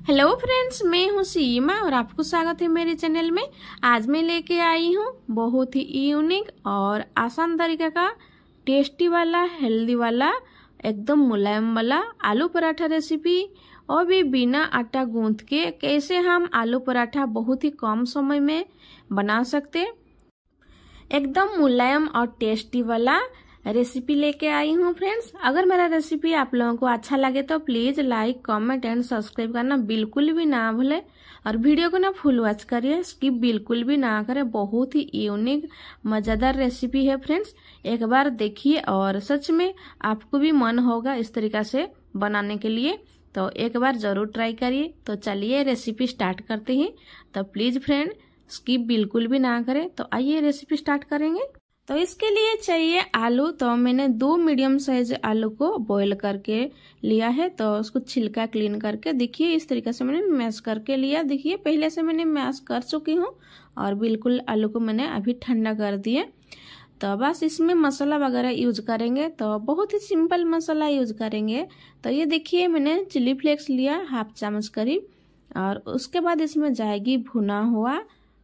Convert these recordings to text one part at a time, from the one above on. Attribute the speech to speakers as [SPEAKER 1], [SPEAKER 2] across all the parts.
[SPEAKER 1] Hello friends मैं हूँ सीमा और आपको स्वागत है मेरे चैनल में। आज मैं लेके आई हूँ बहुत ही यूनिक और आसान तरीका का टेस्टी वाला हेल्दी वाला, एकदम मुलायम वाला आलू पराठा रेसिपी और भी बिना आटा गूंथ के कैसे हम आलू पराठा बहुत ही कम समय में बना सकते एकदम मुलायम और टेस्टी वाला रेसिपी लेके आई हूँ फ्रेंड्स अगर मेरा रेसिपी आप लोगों को अच्छा लगे तो please like comment and subscribe करना बिल्कुल भी ना भूले। और वीडियो को ना फुल वॉच करिए स्किप बिल्कुल भी ना करें। बहुत ही यूनिक मज़ेदार रेसिपी है फ्रेंड्स एक बार देखिए और सच में आपको भी मन होगा इस तरीका से बनाने के लिए। तो एक बार ज़रूर ट्राई करिए। तो चलिए रेसिपी स्टार्ट करते हैं। तो प्लीज़ फ्रेंड स्किप बिल्कुल भी ना करें। तो आइए रेसिपी स्टार्ट करेंगे। तो इसके लिए चाहिए आलू। तो मैंने दो मीडियम साइज़ आलू को बॉईल करके लिया है। तो उसको छिलका क्लीन करके देखिए, इस तरीके से मैंने मैश करके लिया। देखिए, पहले से मैंने मैश कर चुकी हूँ और बिल्कुल आलू को मैंने अभी ठंडा कर दिया तो बस इसमें मसाला वगैरह यूज़ करेंगे। तो बहुत ही सिंपल मसाला यूज़ करेंगे। तो ये देखिए, मैंने चिली फ्लेक्स लिया हाफ़ चम्मच करीब। और उसके बाद इसमें जाएगी भुना हुआ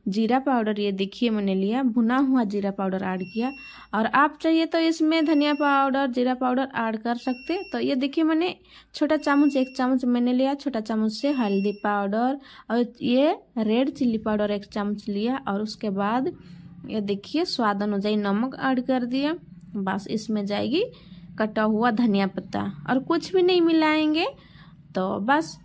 [SPEAKER 1] जीरा पाउडर, ये देखिए मैंने लिया, भुना हुआ जीरा पाउडर ऐड किया। और आप चाहिए तो इसमें धनिया पाउडर, जीरा पाउडर ऐड कर सकते तो ये देखिए मैंने छोटा चामच, एक चामच मैंने लिया, छोटा चामच से हल्दी पाउडर और ये रेड चिल्ली पाउडर एक चामच लिया और उसके बाद ये देखिए स्वाद अनुजाई नमक ऐड कर दिया। बस इसमें जाएगी कटा हुआ धनिया पत्ता और कुछ भी नहीं मिलाएँगे। तो बस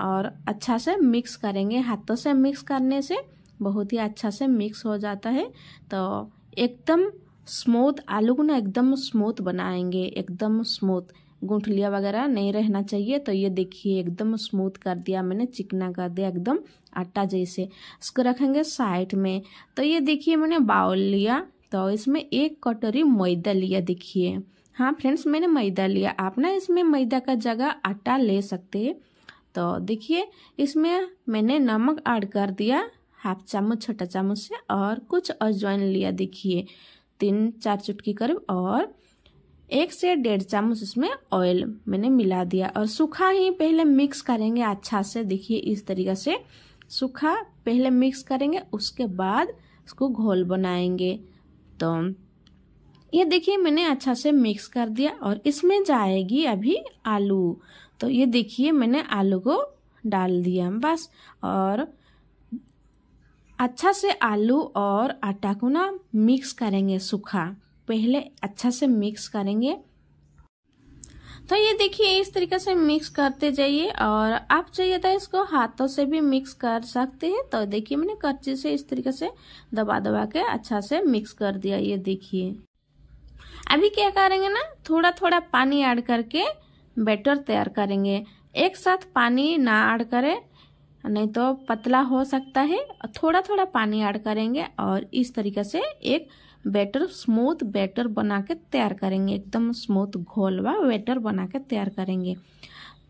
[SPEAKER 1] और अच्छा से मिक्स करेंगे, हाथों से मिक्स करने से। बहुत ही अच्छा से मिक्स हो जाता है। तो एकदम स्मूथ आलू को ना एकदम स्मूथ बनाएँगे, एकदम स्मूथ गुठलिया वगैरह नहीं रहना चाहिए तो ये देखिए, एकदम स्मूथ कर दिया मैंने, चिकना कर दिया, एकदम आटा जैसे। इसको रखेंगे साइड में। तो ये देखिए मैंने बाउल लिया तो इसमें एक कटोरी मैदा लिया देखिए। हाँ फ्रेंड्स मैंने मैदा लिया। आप ना इसमें मैदा का जगह आटा ले सकते हैं। तो देखिए, इसमें मैंने नमक ऐड कर दिया। हाफ़ चम्मच, छोटा चम्मच से और कुछ अजवाइन लिया, देखिए। तीन, चार चुटकी करीब और एक से डेढ़ चम्मच इसमें ऑयल मैंने मिला दिया। और सूखा ही पहले मिक्स करेंगे अच्छा से, देखिए इस तरीके से। सूखा पहले मिक्स करेंगे, उसके बाद इसको घोल बनाएँगे। तो ये देखिए, मैंने अच्छा से मिक्स कर दिया और इसमें जाएगी अभी आलू। तो ये देखिए, मैंने आलू को डाल दिया बस। और अच्छा से आलू और आटा को ना मिक्स करेंगे सूखा। पहले अच्छा से मिक्स करेंगे। तो ये देखिए, इस तरीके से मिक्स करते जाइए और आप चाहिए तो इसको हाथों से भी मिक्स कर सकते हैं। तो देखिए, मैंने कच्ची से इस तरीके से दबा दबा के अच्छा से मिक्स कर दिया। ये देखिए। अभी क्या करेंगे ना थोड़ा थोड़ा पानी ऐड करके बैटर तैयार करेंगे। एक साथ पानी ना ऐड करें। नहीं तो पतला हो सकता है। थोड़ा थोड़ा पानी ऐड करेंगे और इस तरीके से एक बैटर स्मूथ बैटर बना के तैयार करेंगे। एकदम स्मूथ घोल व बैटर बना के तैयार करेंगे।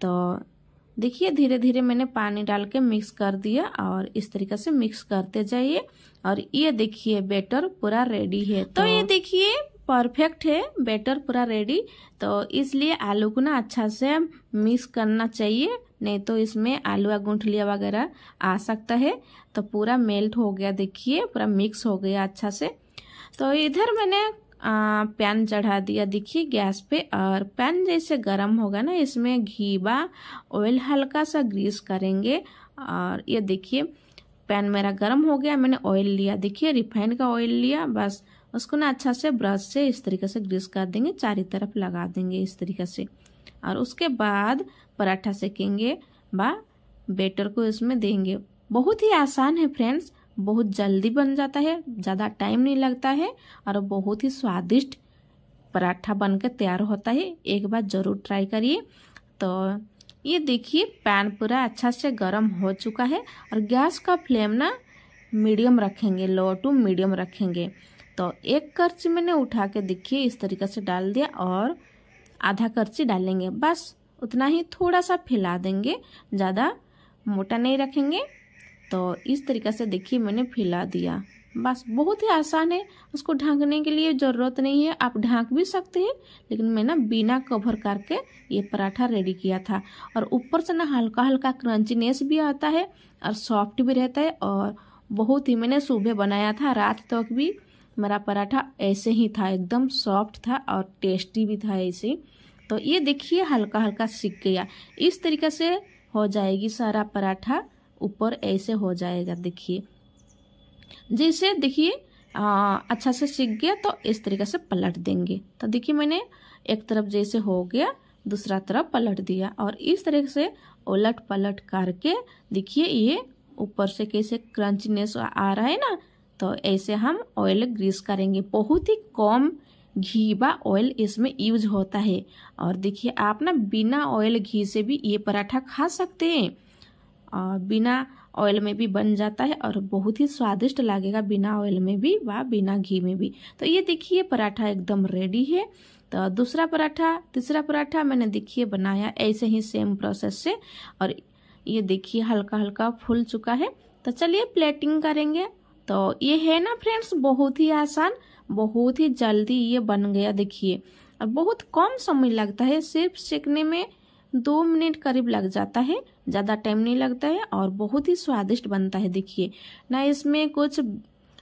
[SPEAKER 1] तो देखिए धीरे धीरे मैंने पानी डाल के मिक्स कर दिया और इस तरीके से मिक्स करते जाइए। और ये देखिए बैटर पूरा रेडी है। तो, तो ये देखिए परफेक्ट है बैटर पूरा रेडी। तो इसलिए आलू को ना अच्छा से मिक्स करना चाहिए। नहीं तो इसमें आलू या गुंठलिया वगैरह आ सकता है। तो पूरा मेल्ट हो गया, देखिए, पूरा मिक्स हो गया अच्छा से। तो इधर मैंने पैन चढ़ा दिया, देखिए, गैस पे। और पैन जैसे गर्म होगा ना, इसमें घी बा ऑयल हल्का सा ग्रीस करेंगे। और ये देखिए, पैन मेरा गर्म हो गया, मैंने ऑयल लिया। देखिए रिफाइंड का ऑयल लिया, बस। उसको ना अच्छा से ब्रश से इस तरीके से ग्रीस कर देंगे, चारी तरफ़ लगा देंगे इस तरीके से। और उसके बाद पराठा सेकेंगे बा बेटर को इसमें देंगे। बहुत ही आसान है फ्रेंड्स बहुत जल्दी बन जाता है, ज़्यादा टाइम नहीं लगता है, और बहुत ही स्वादिष्ट पराठा बनकर तैयार होता है। एक बार ज़रूर ट्राई करिए। तो ये देखिए पैन पूरा अच्छा से गर्म हो चुका है, और गैस का फ्लेम ना मीडियम रखेंगे, लो टू मीडियम रखेंगे। तो एक कर्ची मैंने उठा के देखिए, इस तरीके से डाल दिया और आधा कर्ची डालेंगे। बस उतना ही थोड़ा सा फैला देंगे, ज़्यादा मोटा नहीं रखेंगे। तो इस तरीके से देखिए, मैंने फैला दिया। बस बहुत ही आसान है, उसको ढांकने के लिए ज़रूरत नहीं है। आप ढांक भी सकते हैं, लेकिन मैं ना बिना कवर करके ये पराठा रेडी किया था। और ऊपर से ना हल्का हल्का क्रंचीनेस भी आता है और सॉफ्ट भी रहता है और बहुत ही मैंने सुबह बनाया था, रात तक भी। मेरा पराठा ऐसे ही था, एकदम सॉफ्ट था और टेस्टी भी था ऐसे। तो ये देखिए, हल्का हल्का सीख गया। इस तरीके से हो जाएगी सारा पराठा, ऊपर ऐसे हो जाएगा, देखिए। जैसे देखिए अच्छा से सीख गया तो इस तरीके से पलट देंगे। तो देखिए, मैंने एक तरफ़ जैसे हो गया, दूसरा तरफ़ पलट दिया। और इस तरह से उलट पलट करके देखिए, ये ऊपर से कैसे क्रंचनेस आ रहा है ना तो ऐसे हम ऑयल ग्रीस करेंगे। बहुत ही कम घी व ऑयल इसमें यूज़ होता है। और देखिए, आप ना बिना ऑयल घी से भी ये पराठा खा सकते हैं। और बिना ऑयल में भी बन जाता है और बहुत ही स्वादिष्ट लगेगा बिना ऑयल में भी व बिना घी में भी। तो ये देखिए पराठा एकदम रेडी है। तो दूसरा पराठा, तीसरा पराठा मैंने देखिए बनाया ऐसे ही सेम प्रोसेस से। और ये देखिए हल्का हल्का फूल चुका है। तो चलिए प्लेटिंग करेंगे। तो ये है ना फ्रेंड्स बहुत ही आसान, बहुत ही जल्दी ये बन गया देखिए। और बहुत कम समय लगता है, सिर्फ़ सेकने में दो मिनट करीब लग जाता है। ज़्यादा टाइम नहीं लगता है और बहुत ही स्वादिष्ट बनता है देखिए। ना इसमें कुछ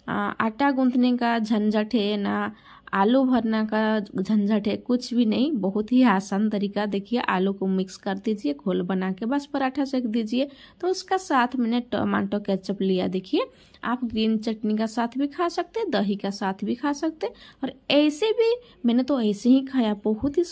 [SPEAKER 1] आटा गूंथने का झंझट है, ना आलू भरना का झंझट है, कुछ भी नहीं, बहुत ही आसान तरीका देखिए, आलू को मिक्स कर दीजिए, घोल बना के बस पराठा सेक दीजिए तो उसका साथ मैंने टमाटो केचप लिया, देखिए, आप ग्रीन चटनी का साथ भी खा सकते, दही का साथ भी खा सकते, और ऐसे भी, मैंने तो ऐसे ही खाया, बहुत ही